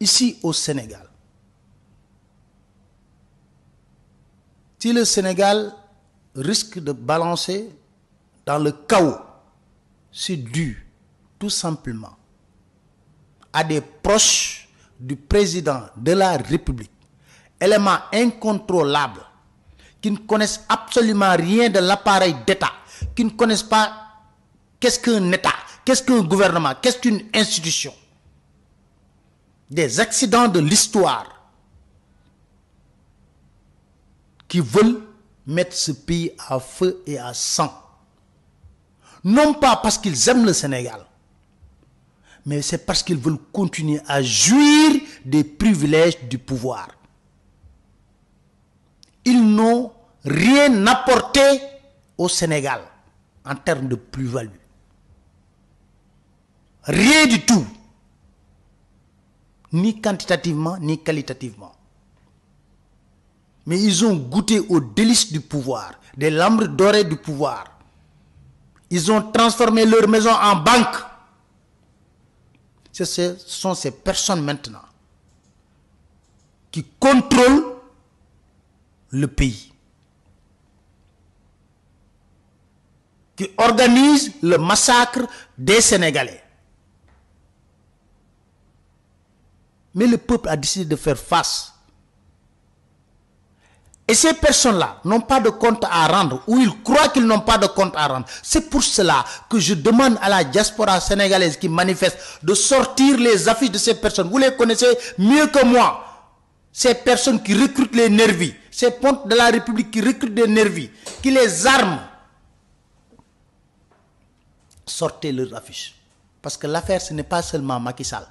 ici au Sénégal, si le Sénégal risque de balancer dans le chaos, c'est dû tout simplement à des proches du président de la République, éléments incontrôlables, qui ne connaissent absolument rien de l'appareil d'État, qui ne connaissent pas qu'est-ce qu'un État, qu'est-ce qu'un gouvernement, qu'est-ce qu'une institution. Des accidents de l'histoire qui veulent mettre ce pays à feu et à sang. Non pas parce qu'ils aiment le Sénégal, mais c'est parce qu'ils veulent continuer à jouir des privilèges du pouvoir. Ils n'ont rien apporté au Sénégal en termes de plus-value. Rien du tout. Ni quantitativement, ni qualitativement. Mais ils ont goûté aux délices du pouvoir, des lambres dorées du pouvoir. Ils ont transformé leur maison en banque. Ce sont ces personnes maintenant qui contrôlent le pays, qui organisent le massacre des Sénégalais. Mais le peuple a décidé de faire face. Et ces personnes-là n'ont pas de compte à rendre, ou ils croient qu'ils n'ont pas de compte à rendre. C'est pour cela que je demande à la diaspora sénégalaise qui manifeste de sortir les affiches de ces personnes. Vous les connaissez mieux que moi. Ces personnes qui recrutent les nervis, ces pontes de la République qui recrutent des nervis, qui les arment. Sortez leurs affiches. Parce que l'affaire, ce n'est pas seulement Macky Sall.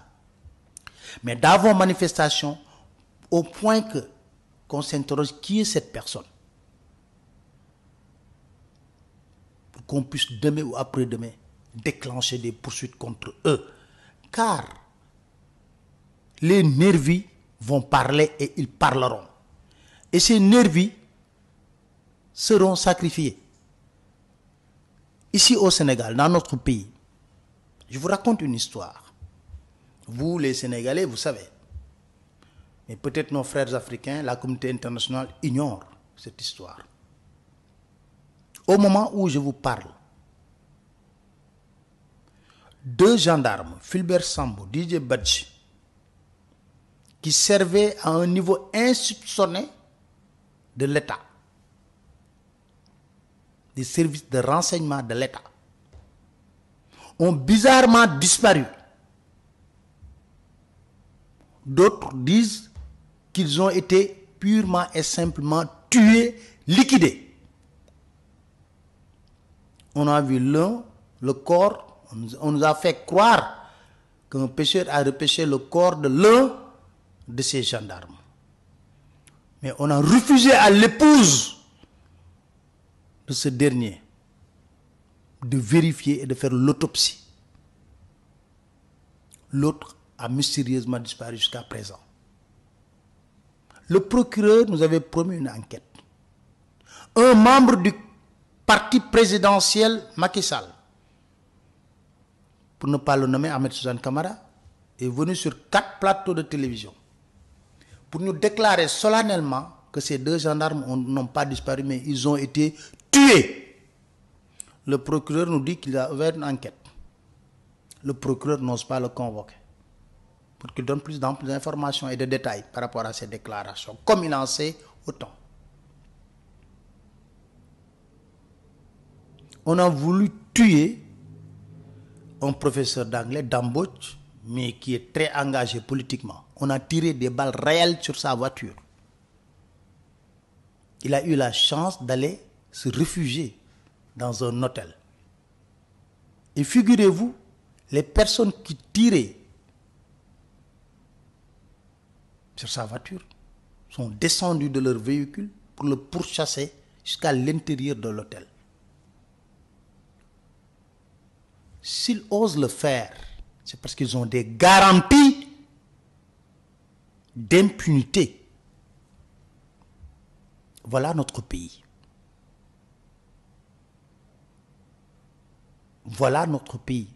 Mais d'avant manifestation, au point que qu'on s'interroge qui est cette personne? Pour qu'on puisse demain ou après-demain déclencher des poursuites contre eux. Car les nervis vont parler et ils parleront. Et ces nervis seront sacrifiés. Ici au Sénégal, dans notre pays, je vous raconte une histoire. Vous, les Sénégalais, vous savez. Mais peut-être nos frères africains, la communauté internationale ignore cette histoire. Au moment où je vous parle, deux gendarmes, Philbert Sambo, DJ Badji, qui servaient à un niveau insoupçonné de l'État, des services de renseignement de l'État, ont bizarrement disparu. D'autres disent qu'ils ont été purement et simplement tués, liquidés. On a vu l'un, le corps, on nous a fait croire qu'un pêcheur a repêché le corps de l'un de ces gendarmes. Mais on a refusé à l'épouse de ce dernier de vérifier et de faire l'autopsie. L'autre a mystérieusement disparu jusqu'à présent. Le procureur nous avait promis une enquête. Un membre du parti présidentiel Macky Sall, pour ne pas le nommer Ahmed Suzanne Kamara, est venu sur quatre plateaux de télévision pour nous déclarer solennellement que ces deux gendarmes n'ont pas disparu, mais ils ont été tués. Le procureur nous dit qu'il a ouvert une enquête. Le procureur n'ose pas le convoquer pour qu'il donne plus d'informations et de détails par rapport à ces déclarations, comme il en sait autant. On a voulu tuer un professeur d'anglais, d'Amboch, mais qui est très engagé politiquement. On a tiré des balles réelles sur sa voiture. Il a eu la chance d'aller se réfugier dans un hôtel. Et figurez-vous, les personnes qui tiraient sur sa voiture sont descendues de leur véhicule pour le pourchasser jusqu'à l'intérieur de l'hôtel. S'ils osent le faire, c'est parce qu'ils ont des garanties d'impunité. Voilà notre pays. Voilà notre pays.